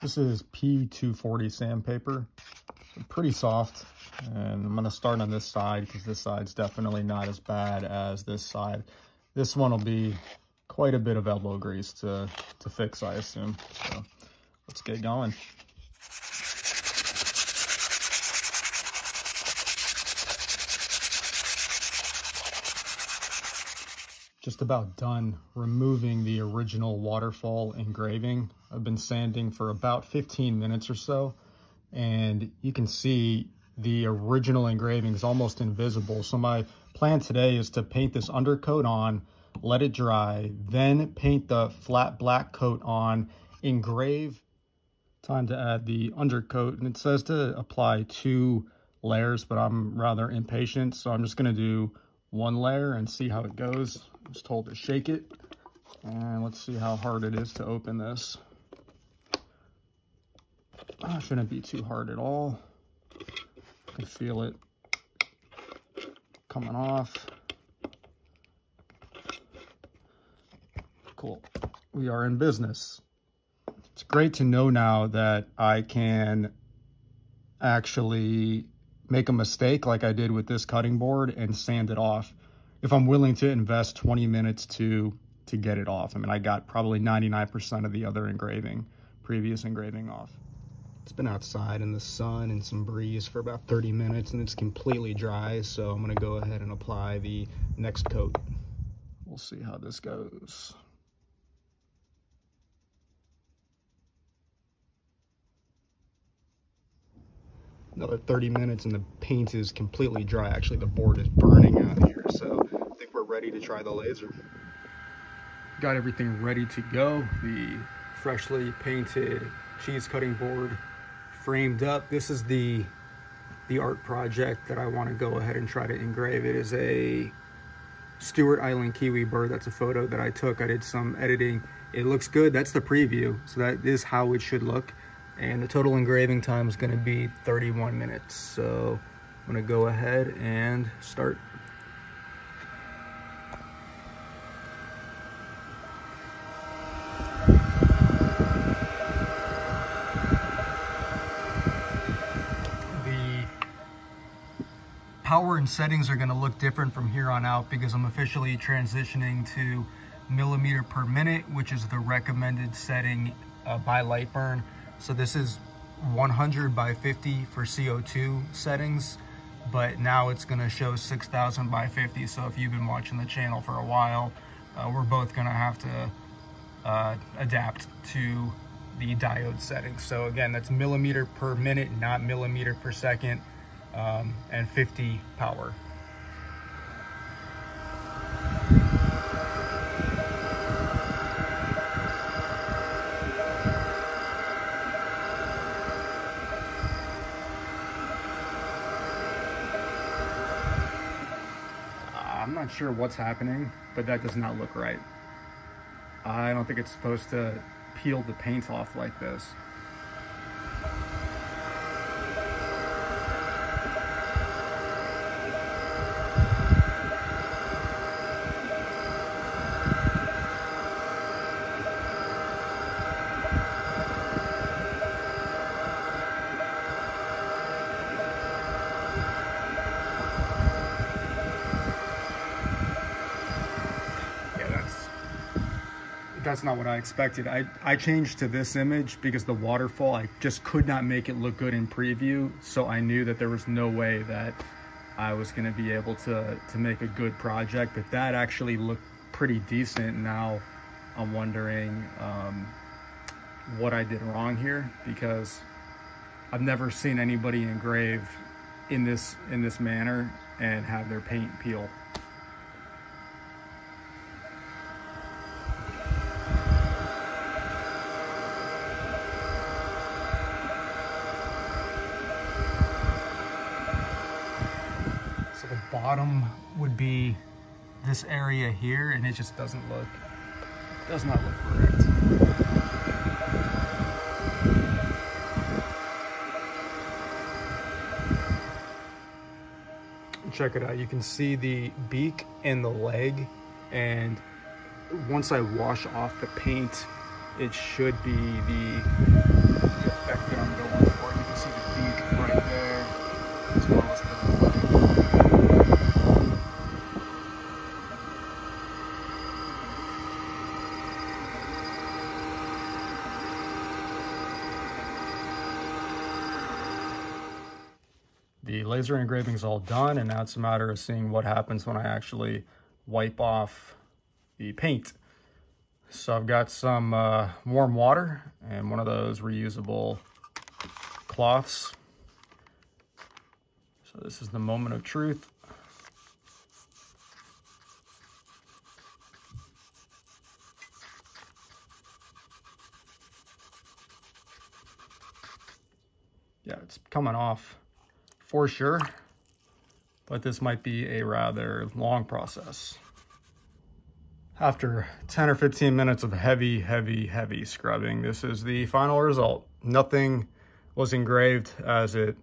This is P240 sandpaper, pretty soft. And I'm gonna start on this side because this side's definitely not as bad as this side. This one will be quite a bit of elbow grease to, to fix, I assume. So let's get going. Just about done removing the original waterfall engraving. I've been sanding for about 15 minutes or so, and you can see the original engraving is almost invisible. So my plan today is to paint this undercoat on, let it dry, then paint the flat black coat on, engrave. Time to add the undercoat, and it says to apply two layers, but I'm rather impatient, so I'm just gonna do one layer and see how it goes. Was told to shake it. And let's see how hard it is to open this. Oh, shouldn't be too hard at all. I can feel it coming off. Cool. We are in business. It's great to know now that I can actually make a mistake like I did with this cutting board and sand it off if I'm willing to invest 20 minutes to to get it off. I mean, I got probably 99% of the other engraving, previous engraving off. It's been outside in the sun and some breeze for about 30 minutes and it's completely dry. So I'm gonna go ahead and apply the next coat. We'll see how this goes. another 30 minutes and the paint is completely dry. Actually, the board is burning out here, so I think we're ready to try the laser. Got everything ready to go. The freshly painted cheese cutting board framed up. This is the the art project that I want to go ahead and try to engrave. It is a Stewart Island kiwi bird. That's a photo that I took. I did some editing. It looks good. That's the preview. So that is how it should look and the total engraving time is going to be 31 minutes. So I'm going to go ahead and start. The power and settings are going to look different from here on out because I'm officially transitioning to millimeter per minute, which is the recommended setting uh, by Lightburn. So this is 100 by 50 for CO2 settings, but now it's gonna show 6,000 by 50. So if you've been watching the channel for a while, uh, we're both gonna have to uh, adapt to the diode settings. So again, that's millimeter per minute, not millimeter per second, um, and 50 power. I'm not sure what's happening, but that does not look right. I don't think it's supposed to peel the paint off like this. That's not what I expected. I, I changed to this image because the waterfall, I just could not make it look good in preview. So I knew that there was no way that I was gonna be able to, to make a good project, but that actually looked pretty decent. Now I'm wondering um, what I did wrong here because I've never seen anybody engrave in this in this manner and have their paint peel. Bottom would be this area here and it just doesn't look, does not look correct. Check it out, you can see the beak and the leg and once I wash off the paint, it should be the the laser engraving is all done and now it's a matter of seeing what happens when I actually wipe off the paint. So I've got some uh, warm water and one of those reusable cloths. So this is the moment of truth. Yeah, it's coming off for sure, but this might be a rather long process. After 10 or 15 minutes of heavy, heavy, heavy scrubbing, this is the final result. Nothing was engraved as it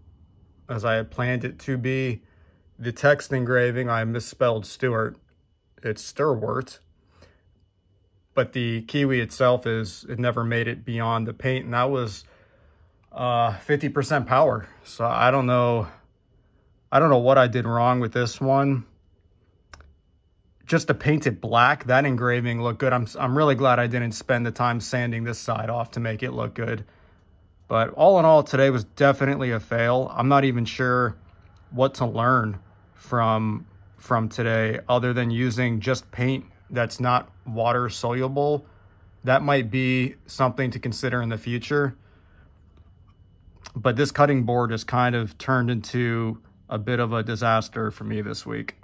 as I had planned it to be. The text engraving, I misspelled Stewart. It's Sturwort. But the Kiwi itself is, it never made it beyond the paint. And that was 50% uh, power. So I don't know, I don't know what I did wrong with this one just to paint it black, that engraving looked good. I'm, I'm really glad I didn't spend the time sanding this side off to make it look good. But all in all, today was definitely a fail. I'm not even sure what to learn from, from today other than using just paint that's not water soluble. That might be something to consider in the future. But this cutting board has kind of turned into a bit of a disaster for me this week.